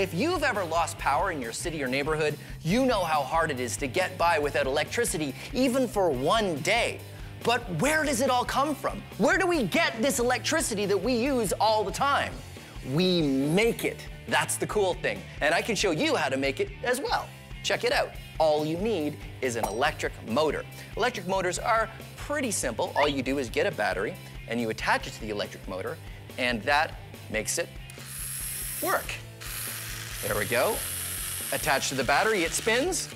If you've ever lost power in your city or neighborhood, you know how hard it is to get by without electricity, even for one day. But where does it all come from? Where do we get this electricity that we use all the time? We make it. That's the cool thing. And I can show you how to make it as well. Check it out. All you need is an electric motor. Electric motors are pretty simple. All you do is get a battery and you attach it to the electric motor and that makes it work. There we go. Attached to the battery, it spins.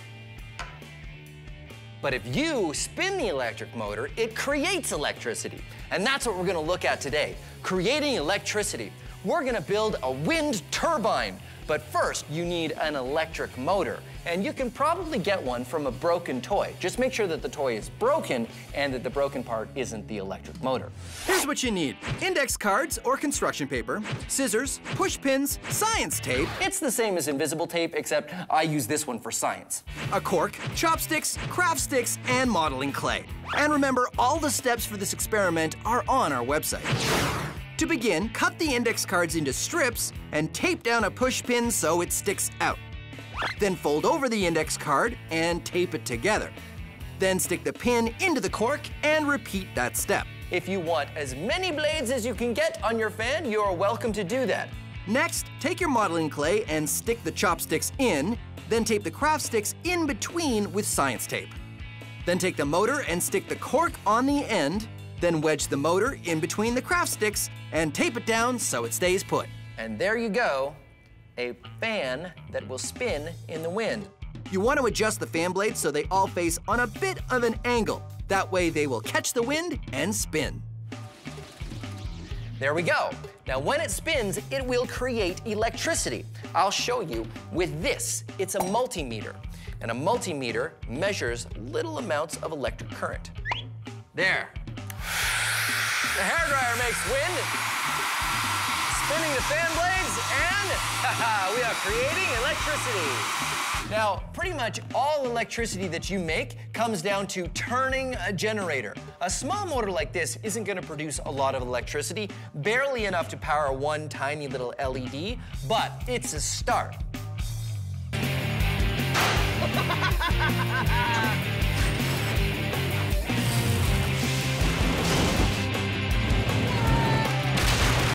But if you spin the electric motor, it creates electricity. And that's what we're gonna look at today, creating electricity. We're gonna build a wind turbine. But first, you need an electric motor. And you can probably get one from a broken toy. Just make sure that the toy is broken and that the broken part isn't the electric motor. Here's what you need. Index cards or construction paper, scissors, push pins, science tape, It's the same as invisible tape, except I use this one for science. a cork, chopsticks, craft sticks, and modeling clay. And remember, all the steps for this experiment are on our website. To begin, cut the index cards into strips and tape down a push pin so it sticks out. Then fold over the index card and tape it together. Then stick the pin into the cork and repeat that step. If you want as many blades as you can get on your fan, you're welcome to do that. Next, take your modeling clay and stick the chopsticks in, then tape the craft sticks in between with science tape. Then take the motor and stick the cork on the end, then wedge the motor in between the craft sticks and tape it down so it stays put. And there you go, a fan that will spin in the wind. You want to adjust the fan blades so they all face on a bit of an angle. That way they will catch the wind and spin. There we go. Now, when it spins, it will create electricity. I'll show you with this. It's a multimeter, and a multimeter measures little amounts of electric current. There. The hairdryer makes wind, spinning the fan blades, and we are creating electricity. Now, pretty much all electricity that you make comes down to turning a generator. A small motor like this isn't gonna produce a lot of electricity, barely enough to power one tiny little LED, but it's a start.